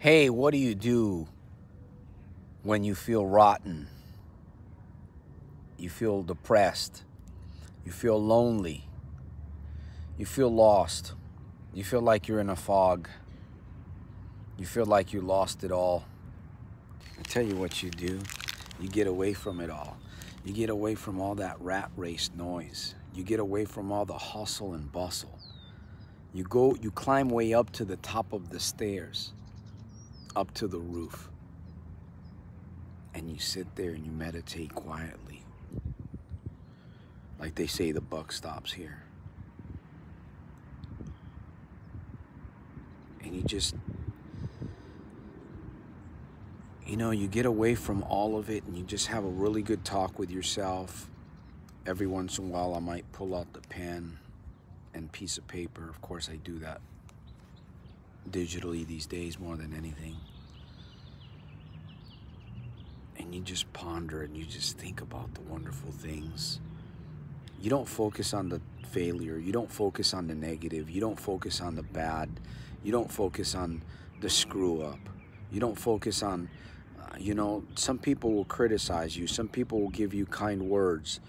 Hey, what do you do when you feel rotten? You feel depressed. You feel lonely. You feel lost. You feel like you're in a fog. You feel like you lost it all. I tell you what you do. You get away from it all. You get away from all that rat race noise. You get away from all the hustle and bustle. You go, you climb way up to the top of the stairs up to the roof and you sit there and you meditate quietly. Like they say, the buck stops here. And you just, you know, you get away from all of it and you just have a really good talk with yourself. Every once in a while, I might pull out the pen and piece of paper. Of course, I do that digitally these days more than anything. And you just ponder and you just think about the wonderful things. You don't focus on the failure. You don't focus on the negative. You don't focus on the bad. You don't focus on the screw up. You don't focus on, uh, you know, some people will criticize you. Some people will give you kind words.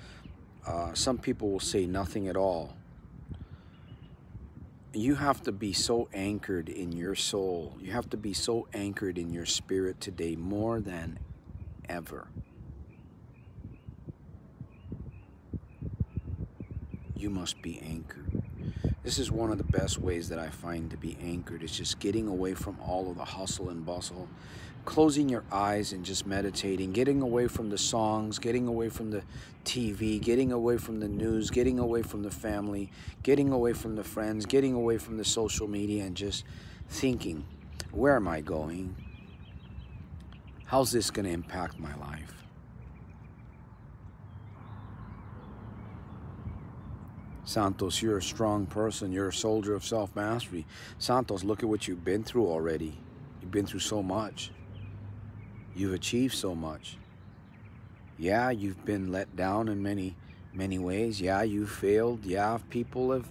Uh, some people will say nothing at all you have to be so anchored in your soul. You have to be so anchored in your spirit today more than ever. You must be anchored. This is one of the best ways that I find to be anchored. It's just getting away from all of the hustle and bustle, closing your eyes and just meditating, getting away from the songs, getting away from the TV, getting away from the news, getting away from the family, getting away from the friends, getting away from the social media, and just thinking, where am I going? How's this going to impact my life? Santos, you're a strong person. You're a soldier of self mastery. Santos, look at what you've been through already. You've been through so much. You've achieved so much. Yeah, you've been let down in many, many ways. Yeah, you've failed. Yeah, people have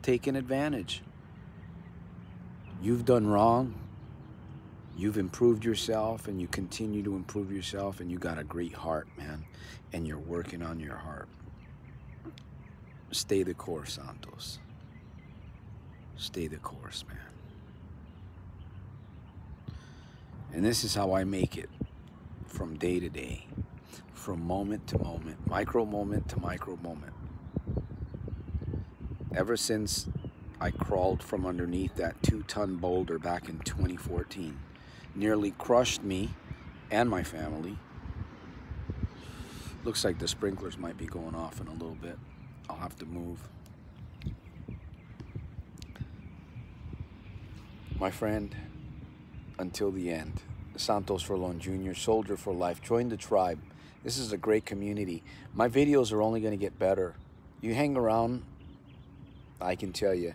taken advantage. You've done wrong. You've improved yourself and you continue to improve yourself and you got a great heart, man. And you're working on your heart. Stay the course, Santos. Stay the course, man. And this is how I make it from day to day, from moment to moment, micro moment to micro moment. Ever since I crawled from underneath that two ton boulder back in 2014, nearly crushed me and my family. Looks like the sprinklers might be going off in a little bit. I'll have to move. My friend, until the end. Santos Rolon Jr., Soldier for Life. Join the tribe. This is a great community. My videos are only going to get better. You hang around, I can tell you,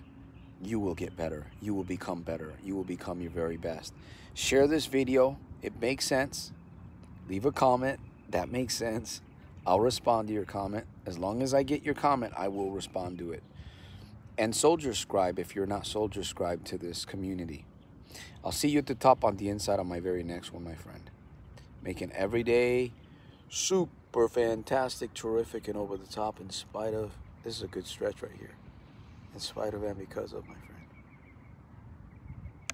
you will get better. You will become better. You will become your very best. Share this video. It makes sense. Leave a comment. That makes sense. I'll respond to your comment. As long as I get your comment, I will respond to it. And Soldier Scribe if you're not Soldier Scribe to this community. I'll see you at the top on the inside on my very next one, my friend. Making every day super fantastic, terrific, and over the top in spite of, this is a good stretch right here, in spite of and because of, my friend.